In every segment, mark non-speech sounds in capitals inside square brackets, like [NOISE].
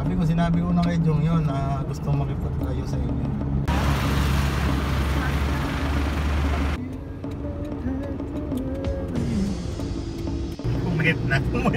Sabi ko, sinabi ko na kay Jong yun na gusto makipag-ayo sa inyo. Kumit na mo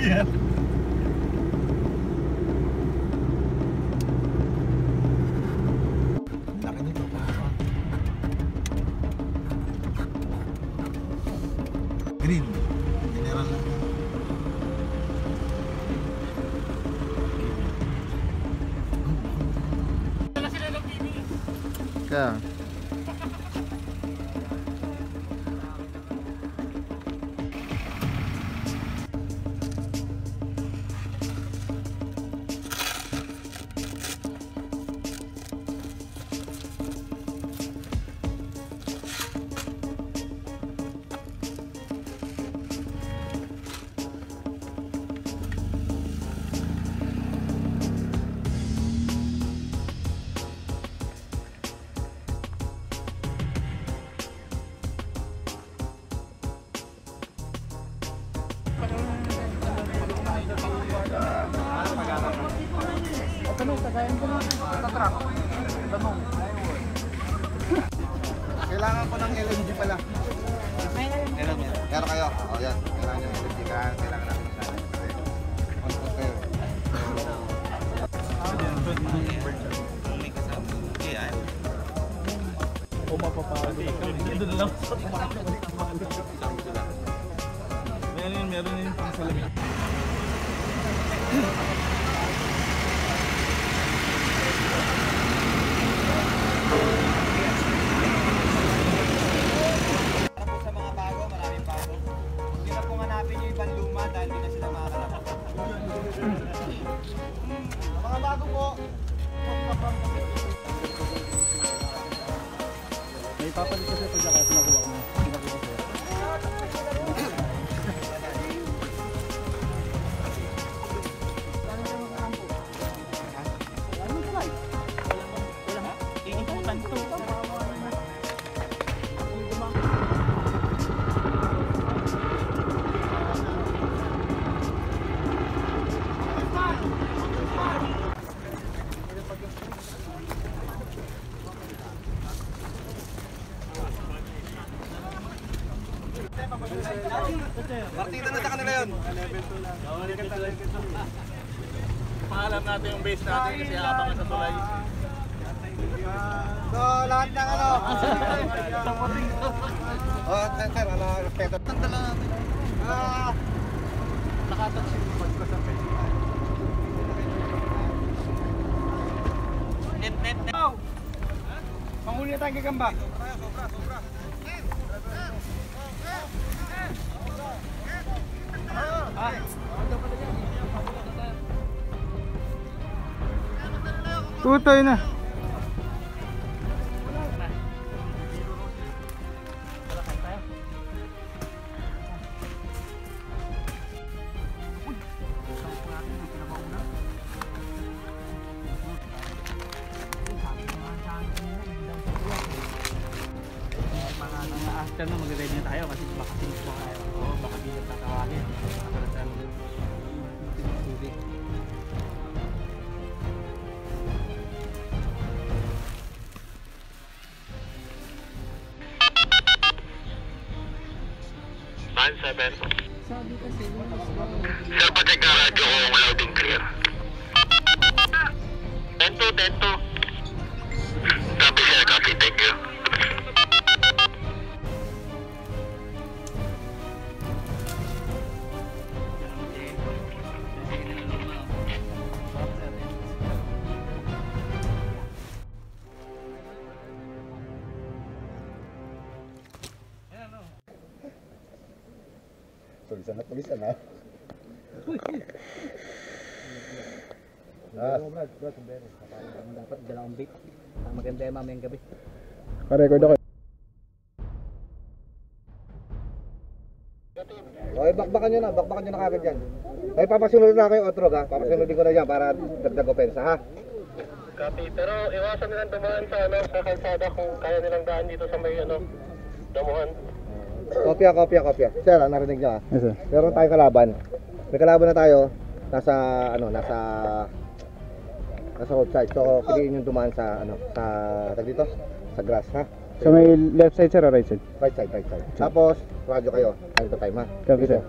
Meron yun, meron yun pang salamin. Para po sa mga bago, maraming bago. Hindi na po. May papalit kasi pag naka sinakuha ko. Partida na sa kanila yun. Paalam natin yung base natin kasi abangan sa tulay. So, lahat ng ano. [LAUGHS] oh, sir, sir, ano, respeto. Tandala natin. Ah, Nakatouch yung bag ko sa pwede. net, net, net. Oh! Panghuli na tayo gagamba. Tutoy na. After na mag-ready na tayo kasi baka sinis pa tayo. Oo, baka di na tatawagin. Para sa tubig. Sabi kasi, Sir, pacheck na radyo kung Yung mamayang gabi. pa-record ako. Okay, bakbakan nyo na, bakbakan nyo na kagad yan. Ay, papasunod na kayo, Otrog ha. Papasunodin ko na yan para dagdag opensa ha. Copy, pero iwasan nilang dumaan sa, ano, sa kalsada kung kaya nilang daan dito sa may ano, damuhan. Kopya, kopya, kopya. Sir, ah, narinig nyo ha. Yes, sir. Meron tayong kalaban. May kalaban na tayo. Nasa, ano, nasa Nasa roadside. So, piliin yung dumaan sa, ano, sa, tag dito? Sa grass, ha? So may left side sir o right side? Right side, right side. Tapos, radyo kayo. Time to time, ha? Copy sir.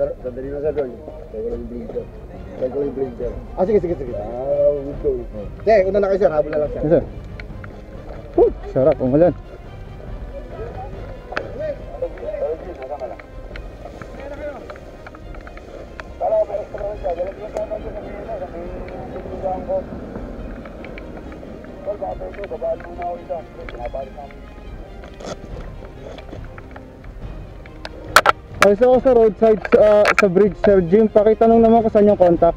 Sandali na sa doon. Tayo ko lang yung ko lang yung breaker. Ah, sige, sige, sige. Ah, go. Sige, una na kayo sir. Habol na lang siya. Yes sir. Sarap, umulan. Ayos ako sa roadside sa, sa bridge Sir Jim, pakitanong naman kung saan yung contact.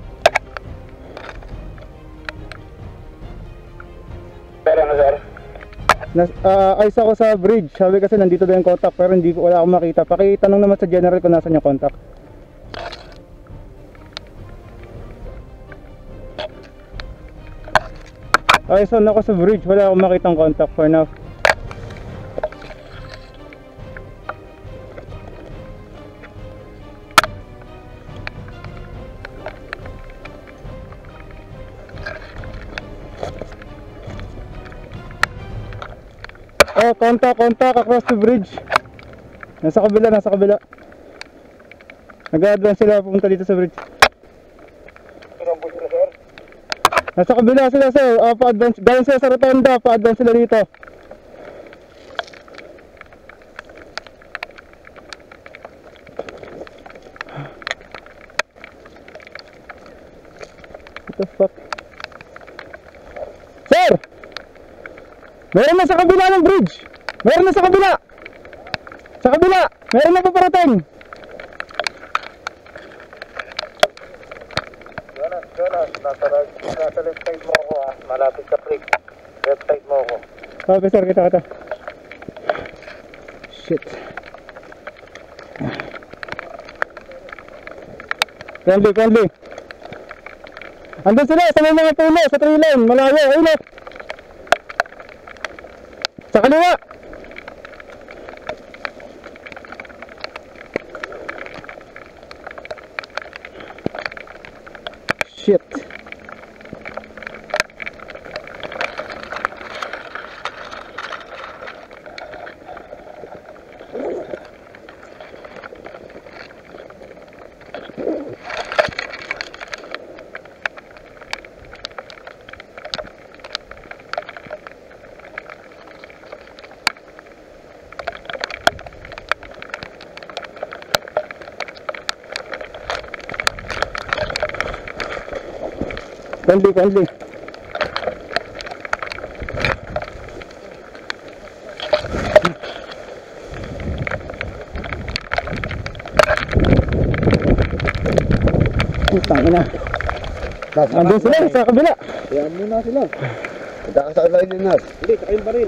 Pero ano sir? Nas, ah, ayos ako sa bridge, sabi kasi nandito daw yung contact pero hindi ko wala akong makita. Pakitanong naman sa general kung nasan yung contact. Ayos on ako sa bridge, wala akong makitang contact for now. Oh, contact, contact across the bridge. Nasa kabila, nasa kabila. Nag-advance sila pupunta dito sa bridge. Nasa kabila sila sir, uh, pa-advance, galing sila sa rotonda, pa-advance sila dito. What the fuck? Sir! Meron na sa kabila ng bridge! Meron na sa kabila! Sa kabila! Meron na paparating! Jonas, Jonas, nasa, right, nasa left side mo ako ah. Malapit sa creek. Left side mo ako. Copy sir, kita kita. Shit. Friendly, friendly. Andun sila, sa mga puno, sa tree line, malayo, ayun oh. Sa kaliwa. Shit. Friendly, friendly. Putang ina. Andun sila sa kabila. Kaya muna sila. Magkakasakit lang yun, Nas. Hindi, kain pa rin.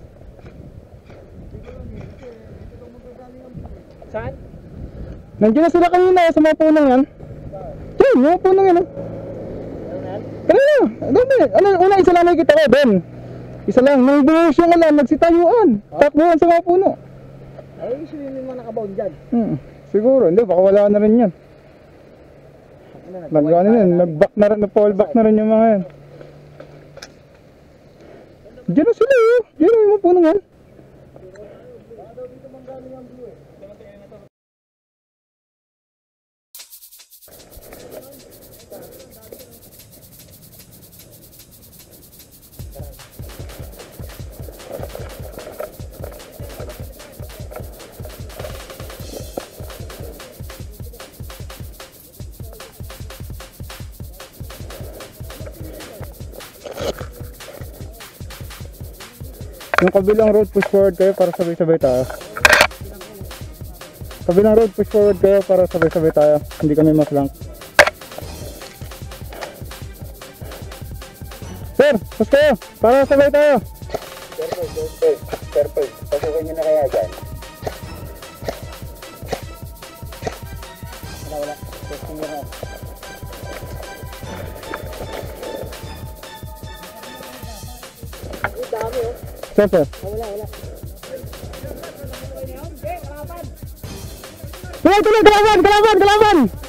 Saan? Nandiyan na sila kanina sa mga punong yan. Yan, yung punong yan. Kanina, dami. Ano, una isa lang nakikita ko, Ben. Isa lang, nung binuhos yung alam, nagsitayuan. Takbuhan sa mga puno. Ay, may mga nakabound dyan. Hmm, siguro, hindi, baka wala na rin yan. Nag, ano na, nag-back na rin, nag-fall back na rin yung mga yan. Diyan na sila, oh. Diyan yung mga punong yan. Kabilang road push forward kayo para sabay-sabay tayo. Kabilang road push forward kayo para sabay-sabay tayo. Hindi kami ma-flank. Sir, push kayo para sabay tayo. Perfect. Pasukin nyo na kaya dyan. Wala, wala. Nyo na. Sir, sir. Tuloy, tuloy, kalaban, kalaban, kalaban! Dami,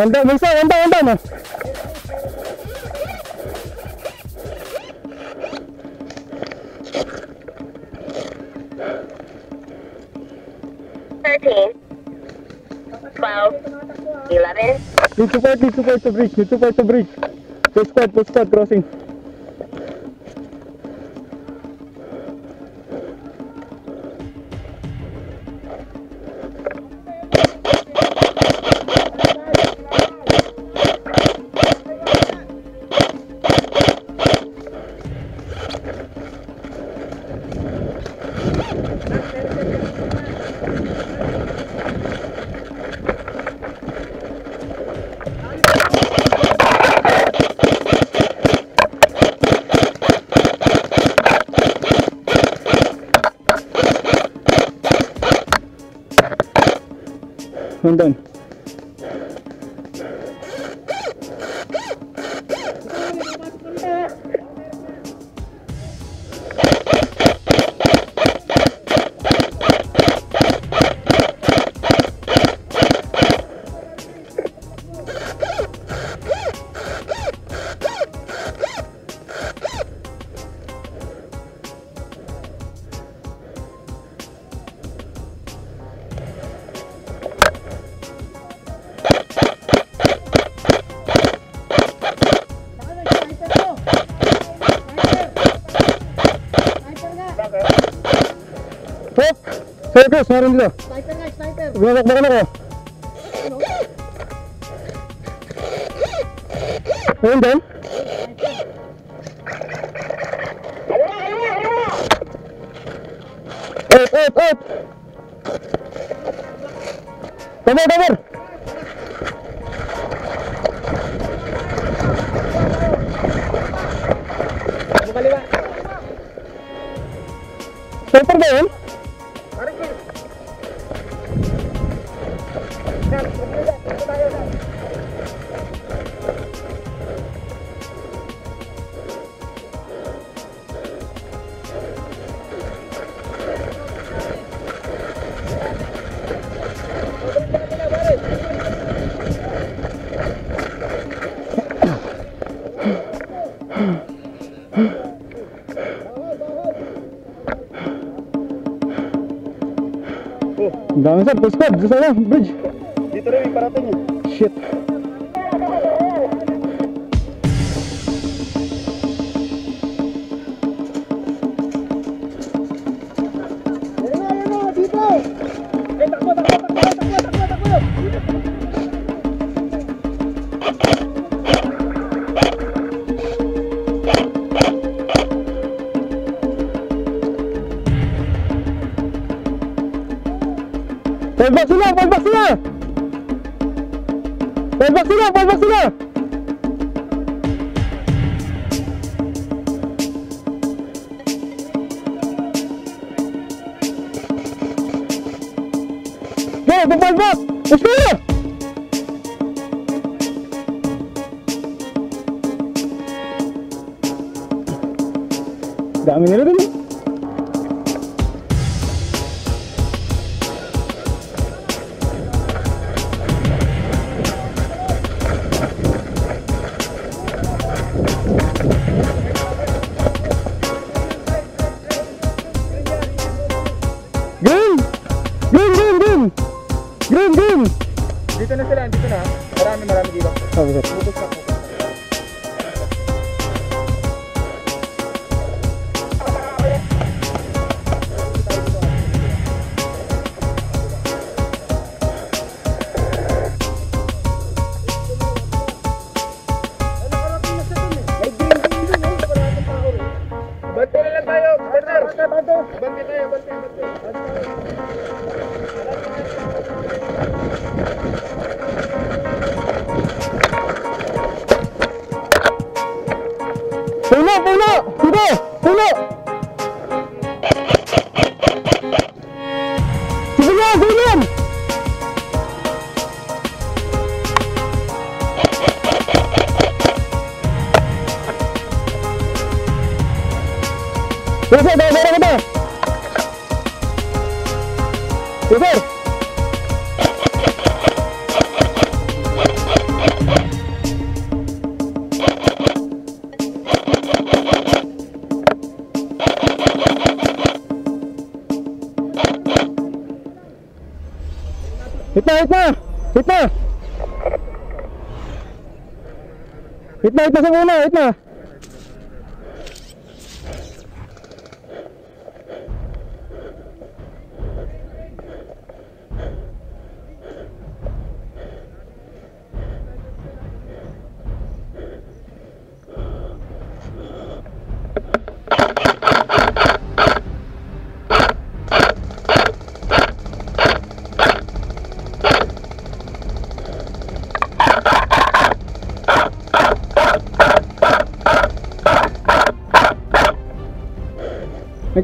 వెళ్తా వెళ్తా వెళ్తా వెళ్తాను Itu kau, itu kau, itu bridge, itu kau, itu bridge. Push squad, push squad crossing. Sir Chris, meron dito. Sniper guys, sniper. Bumakbak ako. Ayun din. Out, out, out! Cover, cover! Ang dami sir, full squad, sa sana, bridge. Dito rin yung parating eh. Shit. Go, go fallback! Push kayo! Dami nila dun बोलो बोलो सुनो Hit na, hit na sa muna, hit na!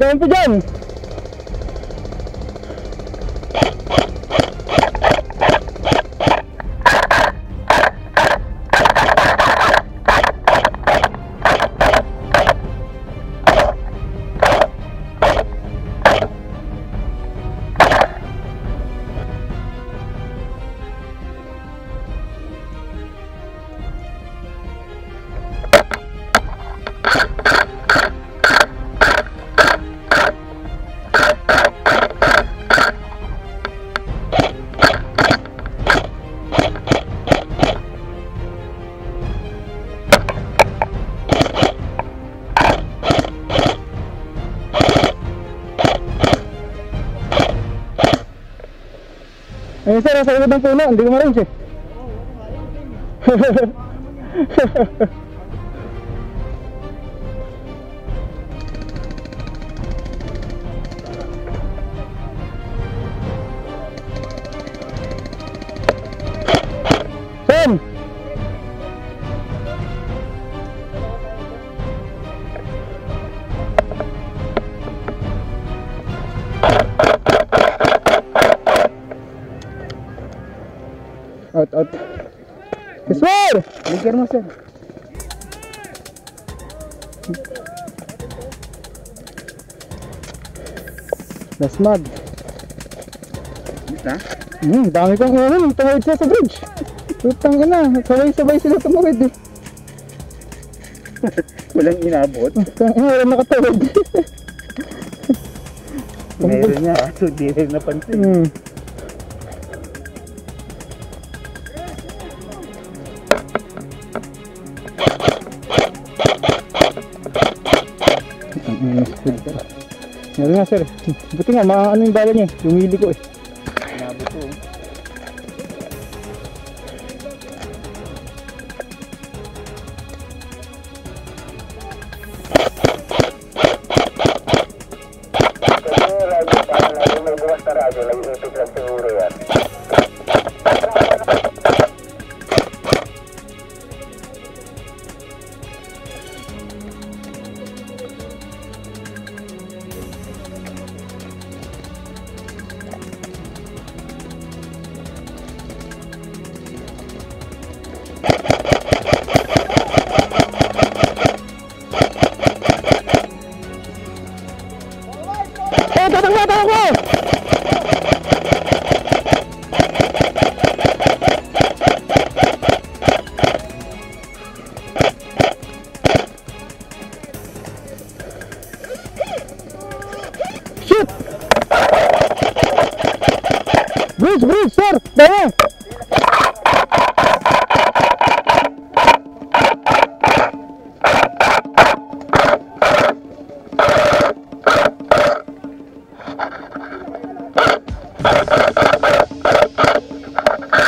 May kampo dyan! Sa likod ng puno, hindi ko ma-range eh. [LAUGHS] Out, out. Yes, sir! Bigyan mo, sir. Mad. Ha? Hmm, dami kang ano, tumawid siya sa bridge. Putang ina, sabay-sabay sila tumawid eh. [LAUGHS] Walang inabot. Putang ina, wala nakatawid. Meron niya, so di rin napansin. hmm. Sir. Buti nga, maano yung bala niya. Lumili ko eh.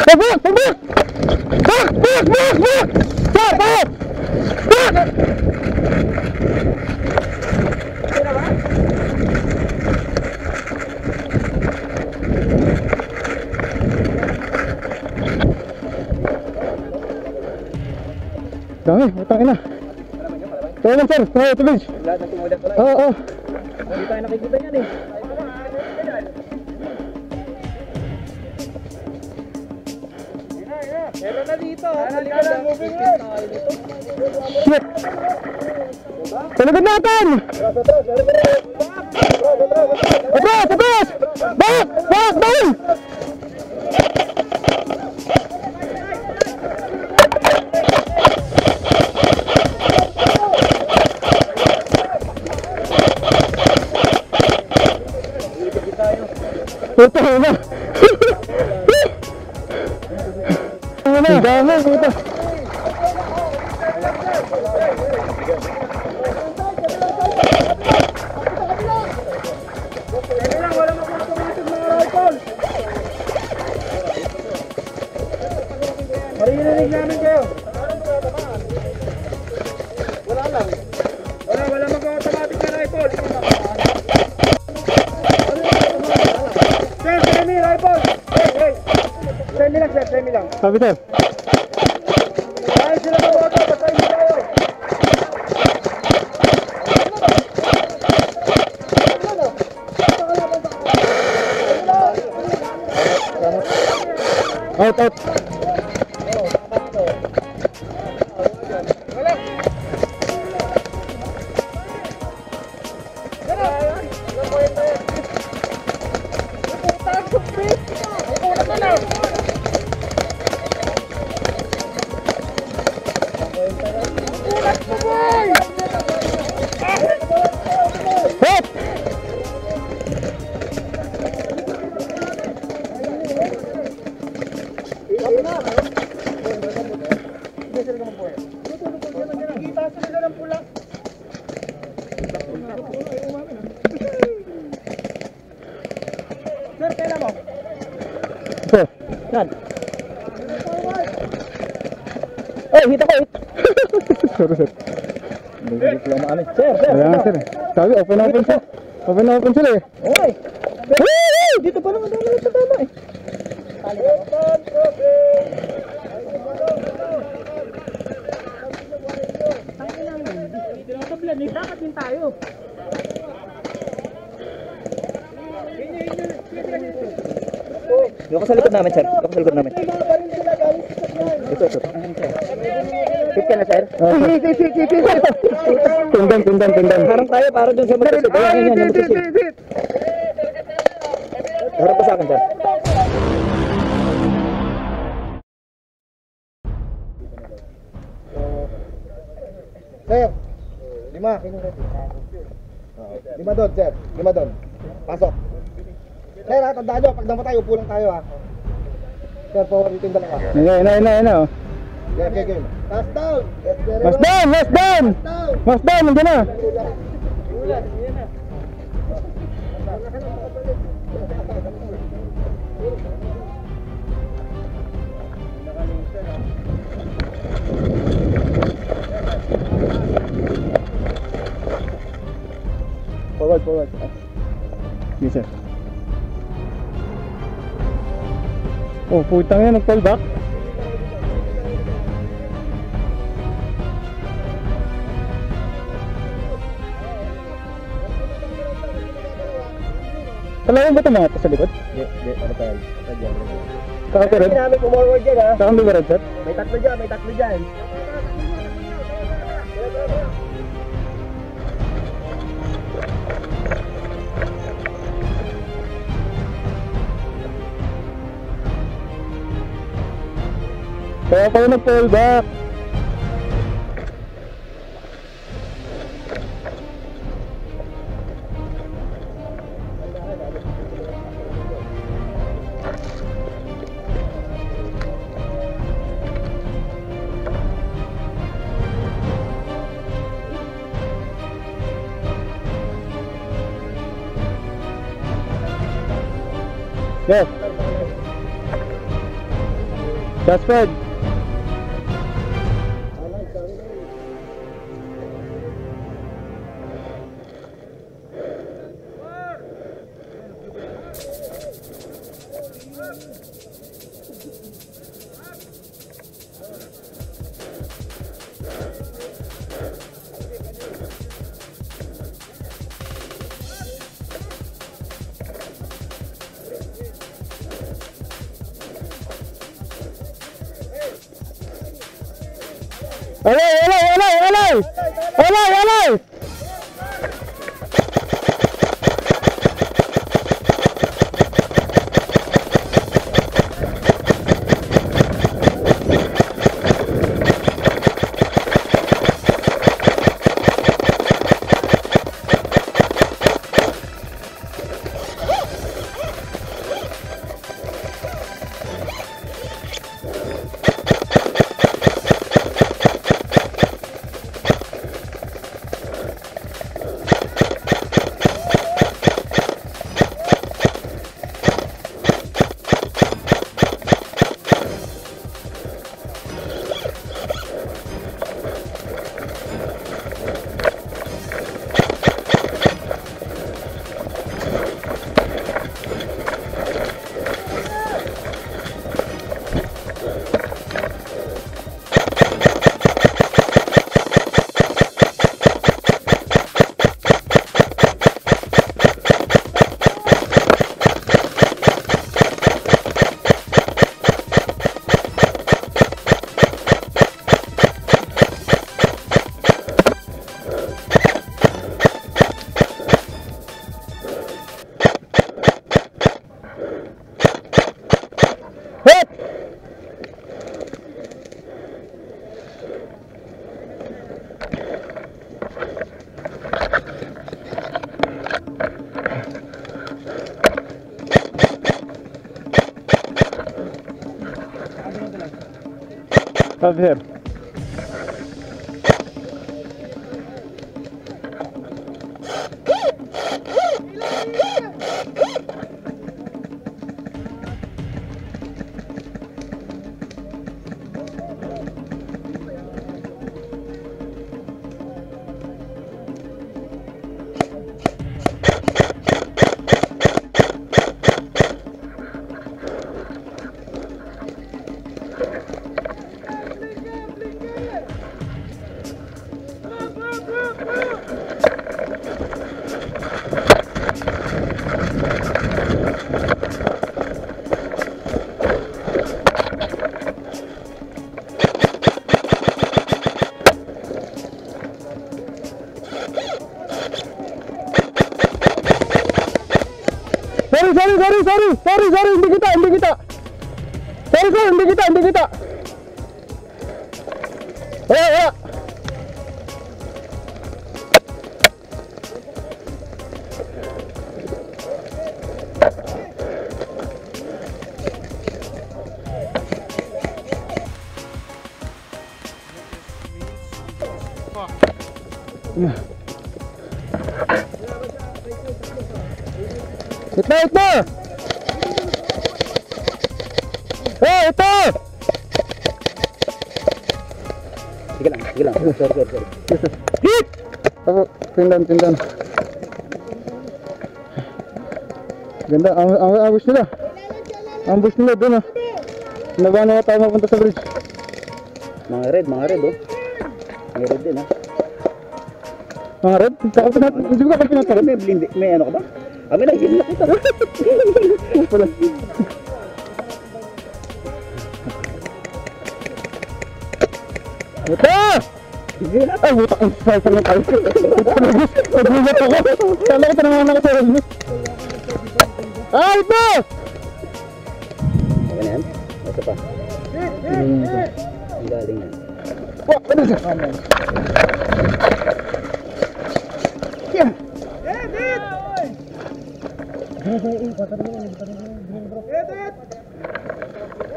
Eh, back! Eh, back! Back! Back! Back! Back! Sir, back! Back! Dami, utang ina. Kaya lang sir, ito Benj. Lahat ng tumulat pala. Oo, oo. Hindi tayo nakikita niyan eh. Shit! Talagan natin! Atras! Atras! Back! Back! Down! Puta na! [LAUGHS] Ang dami, puta! Maririnig namin kayo. Sabi tayo. Out, out. Sabi, open open sir. Open open sila eh. Okay. Woo! Dito pa naman dami sa tama eh. Dapat din tayo. Dito ka sa likod namin, sir. Dito ka sa likod namin. Ito, ito. Ka na, sir. Tindang, tindang, tindang. Harang tayo para dun sa. Ayan, yan, yan, yung magkasid. Harap ka sa akin, sir. Sir, lima. Lima doon, sir. Lima doon. Pasok. Sir, ha, tandaan nyo, pag namatay, upo lang tayo, ha. Sir, forward yung dalawa. Ayan, ayan, ayan, ayan. oh. Okay, okay, okay. Last down. Well. down, mas down! Mas down, nandiyan na. Forward, forward. Yes, sir. Oh, putang yan, nag-fall back. Talagang ba ito mga ito sa likod? Hindi, hindi. Ano pa yan? Ano? Hindi namin pumorward dyan ha. Saan ba sir? May tatlo dyan, may tatlo dyan. Kaya kayo nag-fall back. Go. That's spread. have him. Kita, hindi kita. Sorry, sorry, hindi kita, hindi kita. Sige lang. Sorry, sorry. Hit! Ako, tindan, tindan. Ganda, ang, ang ambush nila. Ambush nila doon ah. Naba na tayo mapunta sa bridge. Mga red, mga red, oh. Mga red din, ha. Mga red, ako pinat, hindi ko ako pinat. May, may ano ka ba? Ah, may nagigil na kita. Ay, butak ang salsa na tayo. Nagulat ako. Kala ko tanong ako sa rugby. Ah, ito! Ano yan? Ito pa. Ang galing yan. Wah, ano siya? Yan! Edit! Edit!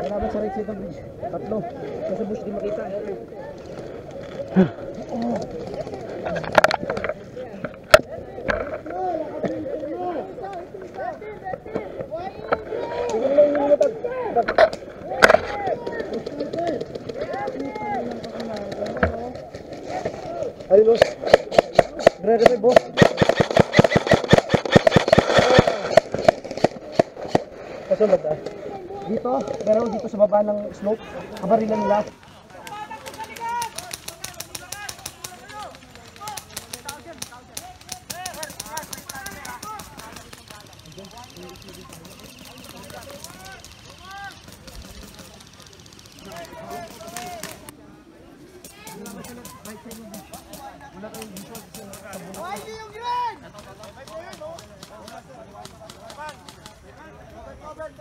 Kalaban sa right side ng bridge. Tatlo. Kasi bush di makita. Ayo bos. Berada baik bos. Kasunod ah. Dito, gitu, meron dito gitu, sa baba ng slope. Kabarila nila.